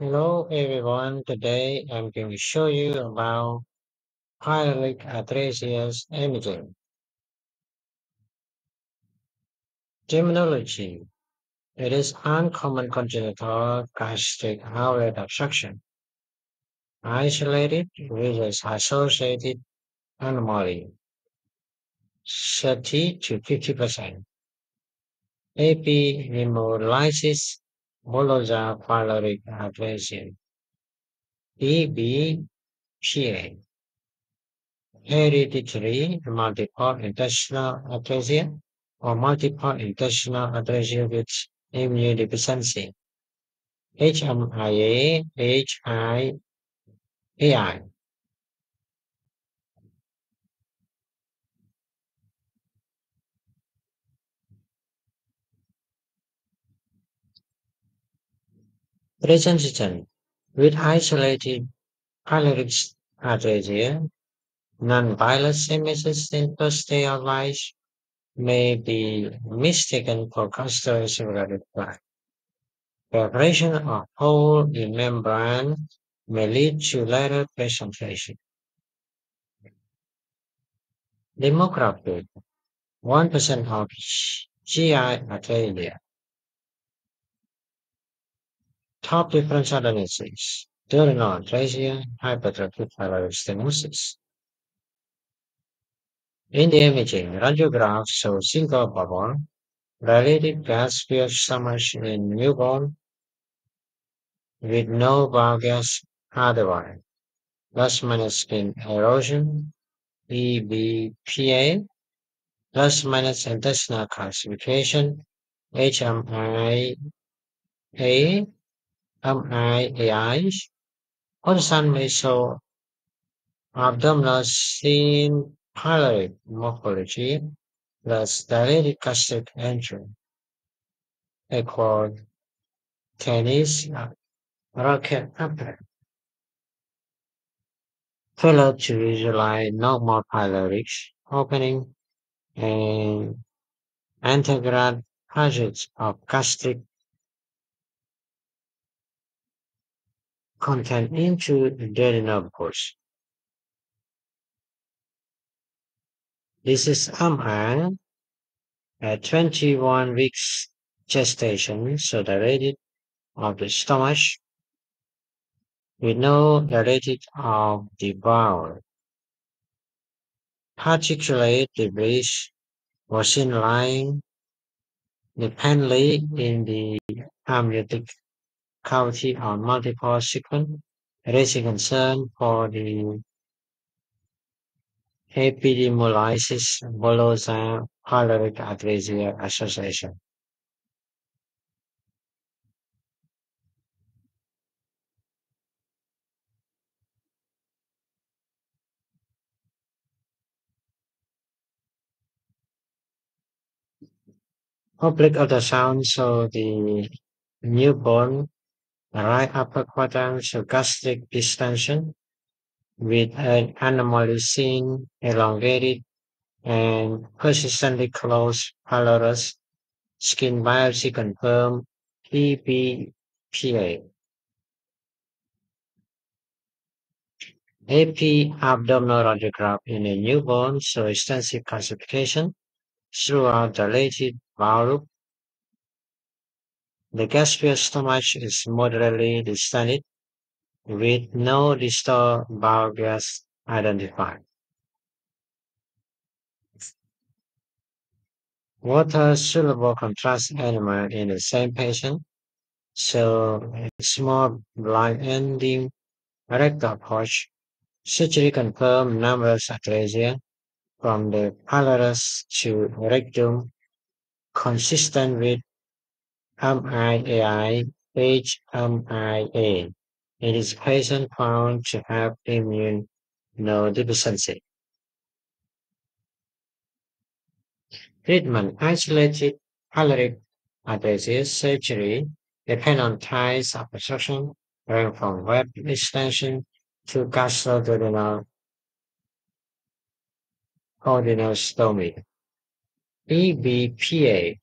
Hello everyone, today I'm going to show you about pyloric atresia imaging. Terminology. It is uncommon congenital gastric outlet obstruction, isolated with associated anomaly, 30 to 50%. Epidermolysis bullosa pyloric atresia, EBPA. Hereditary multiple intestinal atresia or multiple intestinal atresia with immunodeficiency. HMIA, HIAI. Presentation with isolated pyloric atresia, non-bilious images in of life may be mistaken for gastroesophageal plaque. Preparation of whole membrane may lead to later presentation. Demographic: 1% of GI atresia. Top differential diagnosis: duodenal atresia, hypertrophic pyloric stenosis. In the imaging, radiograph shows single bubble, dilated gas-filled stomach in newborn with no gas otherwise. Plus minus skin erosion, EBPA, plus minus intestinal calcification, HMI, MIAI, ultrasound may show abdominal scene pyloric morphology plus dilated gastric entry. Equal tennis rocket upper. Failure to visualize normal pyloric opening and antegrade passage of gastric content into the duodenal pores. This is Amang at 21 weeks gestation, so dilated of the stomach with no dilated of the bowel. Particulate debris was seen lying dependently in the amniotic cavity on multiple sequence, raising concern for the epidermolysis bullosa pyloric atresia association. Public ultrasound show the newborn right upper quadrant show gastric distension with an anomaly seen elongated and persistently closed pylorus. Skin biopsy confirmed EBPA. AP abdominal radiograph in a newborn show extensive calcification throughout dilated bowel loop. The gastric stomach is moderately distended with no distal bowel gas identified. Water soluble contrast enema in the same patient show a small blind ending rectal pouch. Surgery confirmed numerous atresia from the pylorus to rectum consistent with MIAI HMIA. It is patient found to have immune immunodeficiency. Treatment isolated pyloric atresia surgery depend on types of obstruction ranging from web extension to gastroduodenal duodenostomy. EBPA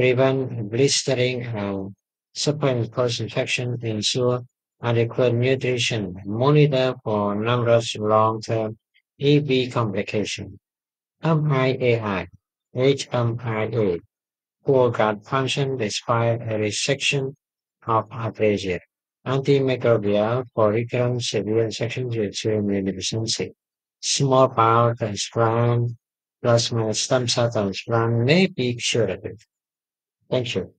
prevent blistering and supplement post-infection, ensure adequate nutrition, monitor for numerous long-term EB complications. MIAI, HMIA, poor gut function despite a resection of aplasia. Antimicrobial for recurrent severe infections with to immunodeficiency. Small bowel transplant, plasma stem cell transplant may be curative. Thank you.